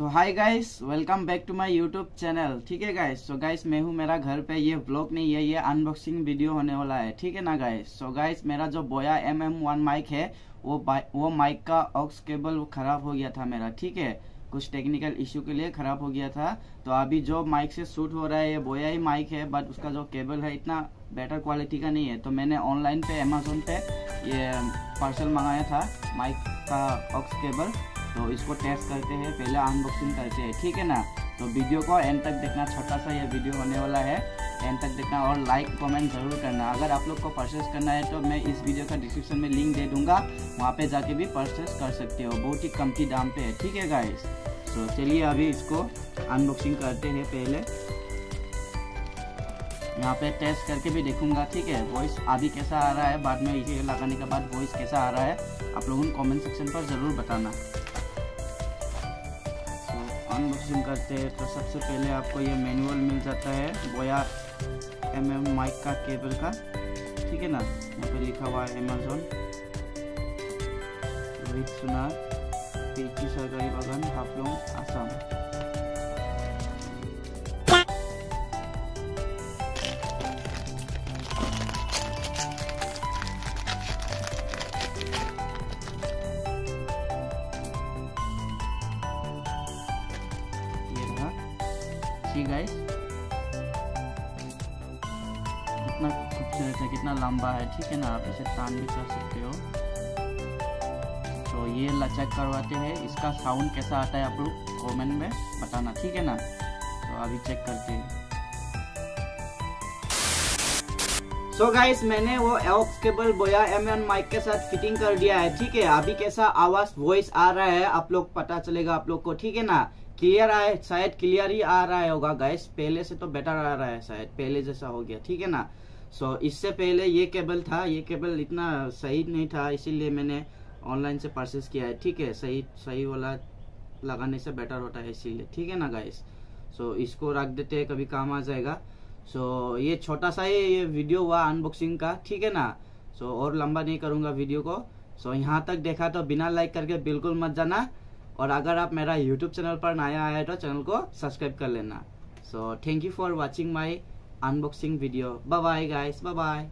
So hi guys welcome back to my YouTube channel ठीक है guys so guys मैं हूँ मेरा घर पे, ये व्लॉग नहीं है, ये अनबॉक्सिंग वीडियो होने वाला है। ठीक है ना गाइस सो गाइस मेरा जो बोया एम एम वन माइक है, वो वो माइक का ऑक्स केबल खराब हो गया था मेरा। ठीक है? कुछ टेक्निकल इश्यू के लिए खराब हो गया था। तो अभी जो माइक से शूट हो रहा है, ये बोया ही माइक है बट उसका जो केबल है, इतना बेटर क्वालिटी का नहीं है। तो मैंने ऑनलाइन पे अमेजोन पे ये पार्सल मंगाया था माइक का ऑक्स केबल तो इसको टेस्ट करते हैं, पहले अनबॉक्सिंग करते हैं, ठीक है ना? तो वीडियो को एंड तक देखना छोटा सा ये वीडियो होने वाला है। एंड तक देखना और लाइक कमेंट ज़रूर करना। अगर आप लोग को परचेस करना है तो मैं इस वीडियो का डिस्क्रिप्शन में लिंक दे दूँगा। वहाँ पे जाके भी परचेस कर सकते हो। बहुत ही कम की दाम पे है, ठीक है गाइस तो चलिए अभी इसको अनबॉक्सिंग करते हैं पहले। यहाँ पे टेस्ट करके भी देखूँगा, ठीक है? वॉइस अभी कैसा आ रहा है? बाद में ये लगाने के बाद वॉइस कैसा आ रहा है? आप लोगों को कमेंट सेक्शन पर ज़रूर बताना। अनबॉक्सिंग करते हैं तो सबसे पहले आपको ये मैनुअल मिल जाता है बोया एम एम माइक का केबल का, ठीक है ना? यहाँ पे लिखा हुआ है अमेजोन रोहित सुनार पीची सरकारी बागान हाफलोंग आसाम। सी गाइस कितना खूबसूरत है, कितना लंबा है, ठीक है ना? आप इसे तान भी कर सकते हो। तो ये लचक करवाते हैं, इसका साउंड कैसा आता है आप लोग कॉमेंट में बताना, ठीक है ना? तो अभी चेक करते हैं। सो so गाइस मैंने वो एल्क्स cable Boya M N mic के साथ फिटिंग कर दिया है ठीक है? अभी कैसा आवाज़ वॉइस आ रहा है आप लोग पता चलेगा आप लोग को ठीक है ना? क्लियर आए शायद क्लियर ही आ रहा है होगा गैस पहले से तो बेटर आ रहा है शायद पहले जैसा हो गया ठीक है ना? सो so, इससे पहले ये केबल था ये केबल इतना सही नहीं था इसीलिए मैंने ऑनलाइन से परचेस किया है ठीक है? सही सही वाला लगाने से बेटर होता है इसीलिए ठीक है ना गाइस सो so, इसको रख देते हैं कभी काम आ जाएगा। सो so, ये छोटा सा ही ये वीडियो हुआ अनबॉक्सिंग का ठीक है ना? सो so, और लंबा नहीं करूँगा वीडियो को। सो so, यहाँ तक देखा तो बिना लाइक करके बिल्कुल मत जाना। और अगर आप मेरा यूट्यूब चैनल पर नया आया है तो चैनल को सब्सक्राइब कर लेना। So thank you for watching my unboxing video bye bye guys bye bye